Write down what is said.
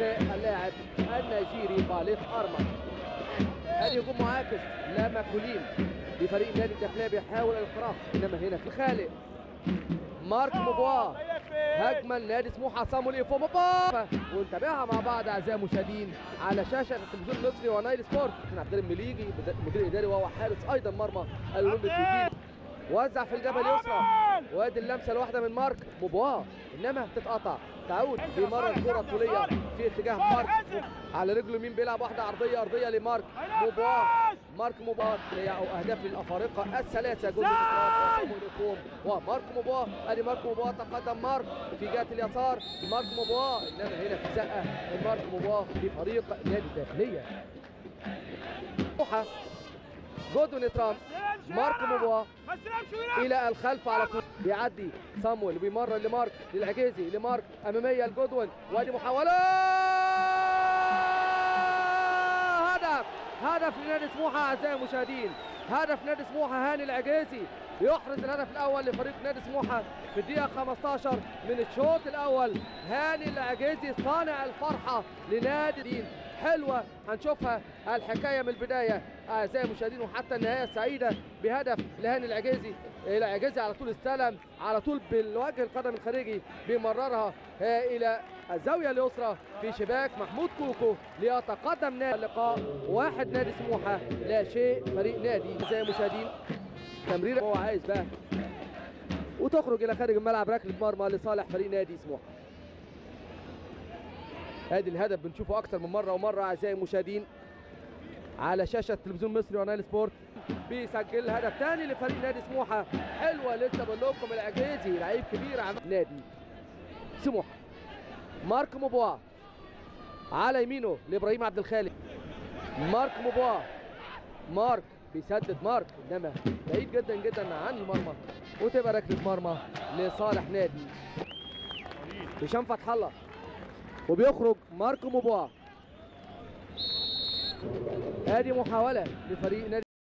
اللاعب النيجيري باليت ارما ادي هجوم معاكس لا ماكولين لفريق نادي الداخلية بيحاول الانخراط إنما هنا في خالق مارك موبوا هجمه لنادي سموحه صامويل ايفو موبوا ونتابعها مع بعض أعزائي المشاهدين على شاشة التلفزيون المصري ونايل سبورت. عبد المليجي مدير إداري وهو حارس أيضا مرمى الاولمبي وزع في الجبهه اليسرى. وادي اللمسة الواحدة من مارك موبوا إنما تتقطع تعود بمره الكره الطوليه في اتجاه مارك. على رجله اليمين بيلعب؟ واحدة عرضية ارضيه لمارك موبوا مارك موبوا أو أهداف للأفارقة الثلاثة. جول وصامويل ومارك موبوا أدي مارك موبوا تقدم مارك في جهة اليسار. مارك موبوا إنما هنا في زقة. مارك موبوا لفريق نادي الداخليه جودوين ترامب مارك موبوا إلى الخلف على طول. بيعدي صامويل وبيمرر لمارك للعجيزي لمارك أمامية لجودوين وادي محاولة! هدف لنادي سموحة أعزائي المشاهدين هدف نادي سموحة هاني العجيزي يحرز الهدف الأول لفريق نادي سموحة في الدقيقة 15 من الشوط الأول. هاني العجيزي صانع الفرحة لنادي الدين. حلوة هنشوفها الحكاية من البداية. أعزائي المشاهدين وحتى النهاية السعيده بهدف لهاني العجيزي العجيزي على طول استلم على طول بالوجه القدم الخارجي بيمررها إلى الزاوية اليسرى في شباك محمود كوكو ليتقدم نادي اللقاء. واحد نادي سموحة لا شيء فريق نادي اعزائي المشاهدين تمرير هو عايز بقى. وتخرج إلى خارج الملعب ركله مرمى لصالح فريق نادي سموحة. ادي الهدف بنشوفه أكثر من مرة ومرة اعزائي المشاهدين على شاشة التلفزيون المصري ونايل سبورت بيسجل هدف ثاني لفريق نادي سموحة. حلوة لسه بقول لكم العجيزي لعيب كبير عم نادي سموحة. مارك موبوا على يمينه لإبراهيم عبد الخالق. مارك موبوا مارك بيسدد مارك. إنما بعيد جدا جدا عن المرمى. وتبقى ركله مرمى لصالح نادي. هشام فتح الله وبيخرج ماركو موبوا. ادي محاولة لفريق نادي